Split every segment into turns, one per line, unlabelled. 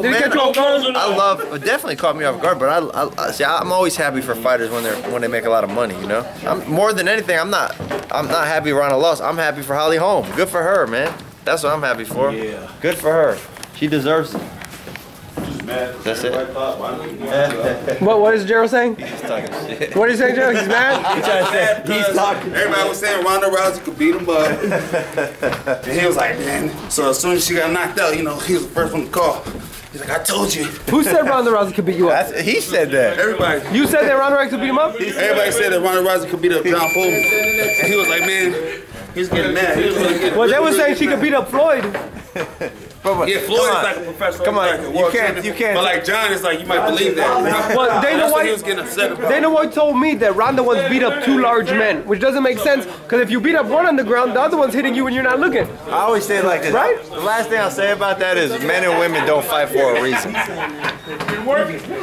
Oh, Did
man.
catch you off guard?
I love. It definitely caught me off guard, but I, I, I see. I'm always happy for fighters when they're when they make a lot of money. You know, I'm, more than anything, I'm not. I'm not happy Ronda lost. I'm happy for Holly Holm. Good for her, man. That's what I'm happy for.
Yeah.
Good for her. She deserves it. That's it.
What, what is Gerald saying?
He's talking shit.
What are you saying, Gerald? He's mad?
He's talking.
Everybody was saying Ronda Rousey could beat him up. and he was like, man. So as soon as she got knocked out, you know, he was the first one to call. He's like, I told you.
Who said Ronda Rousey could beat you up?
That's, he said that.
Everybody.
You said that Ronda Rousey could beat him up?
Everybody said that Ronda Rousey could beat up John Pullman. And he was like, man, he's getting mad. He was really getting
Well, they
really,
were saying
really
she could beat up Floyd.
But, but,
Yeah, Floyd is
on.
like a professional.
Come on,
like
you can't-
champion.
you can't-
But like John is like, you might believe that.
Well, Dana
That's what he
White,
was getting upset about.
Dana White told me that Ronda once beat up two large men, which doesn't make sense because if you beat up one on the ground, the other one's hitting you when you're not looking.
I always say it like this.
Right?
The last thing I'll say about that is men and women don't fight for a reason.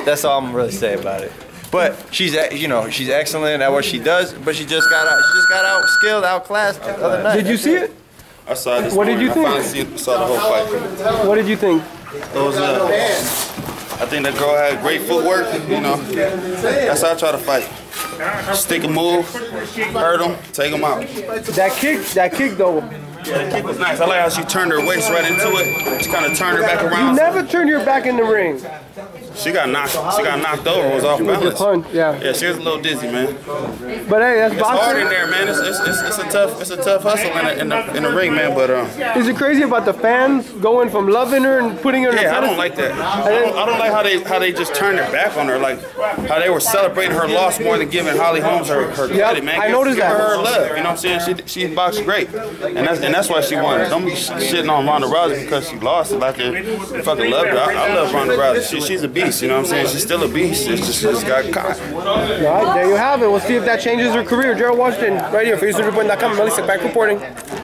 That's all I'm gonna really say about it. But she's, you know, she's excellent at what she does. But she just got out, she just got out skilled, outclassed the other night.
Did you see it?
I saw this
What did you
morning. I
think?
finally saw the whole fight.
What did you think?
It was, uh, I think that girl had great footwork, you know. That's how I try to fight. Stick a move, hurt him, take him out.
That kick, that kick though.
Yeah, the kick was nice. I like how she turned her waist right into it. She kind of turned her back around.
You never turn your back in the ring.
She got knocked. She got knocked over. Was off balance.
punch, yeah.
Yeah, she was a little dizzy, man.
But hey, that's
It's hard in there, man. It's, it's, it's, it's a tough it's a tough hustle in the, in the, in the ring, man. But um,
Is it crazy about the fans going from loving her and putting her in
yeah, I don't like that. I don't, I don't like how they how they just turned their back on her, like how they were celebrating her loss more than giving Holly Holmes her, her credit, man.
I noticed
give
that.
her her love. You know what I'm saying? She she boxed great, and that's and that's why she won. Don't be sh- shitting on Ronda Rousey because she lost. Like I fucking love her. I, I love Ronda Rousey. She, she's a beast. You know what I'm saying? She's still a beast. It's just, just got caught.
All right, there you have it. We'll see if that changes her career. Gerald Washington, right here for EasternReport.com. Melissa back reporting.